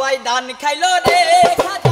খাওয়াই দান খাইল রে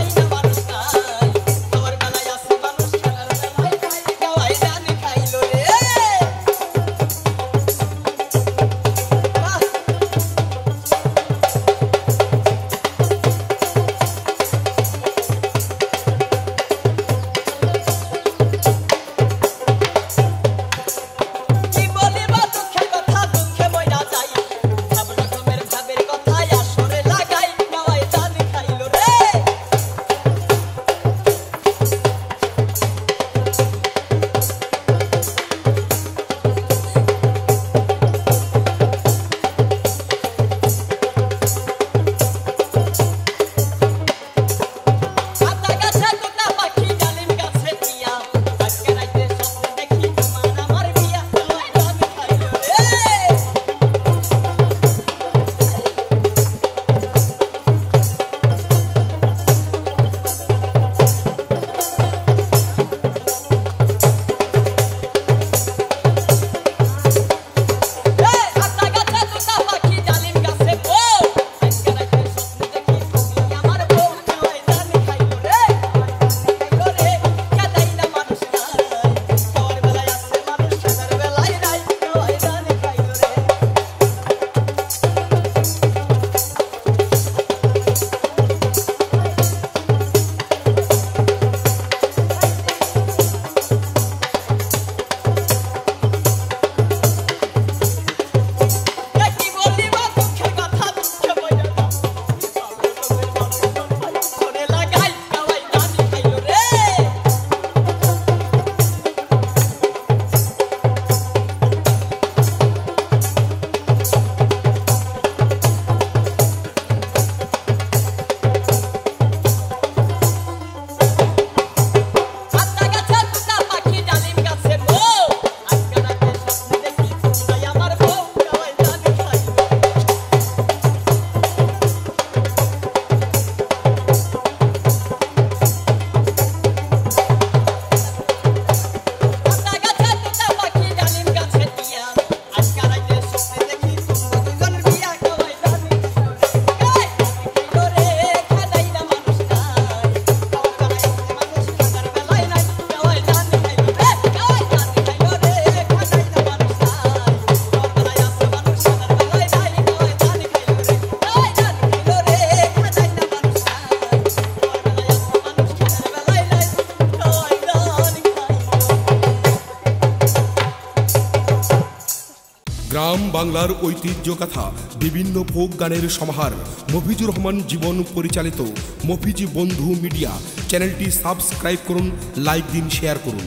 গ্রাম বাংলার ঐতিহ্য কথা বিভিন্ন ফোক গানের সমাহার, মফিজুর রহমান জীবন পরিচালিত মফিজি বন্ধু মিডিয়া। চ্যানেলটি সাবস্ক্রাইব করুন, লাইক দিন শেয়ার করুন।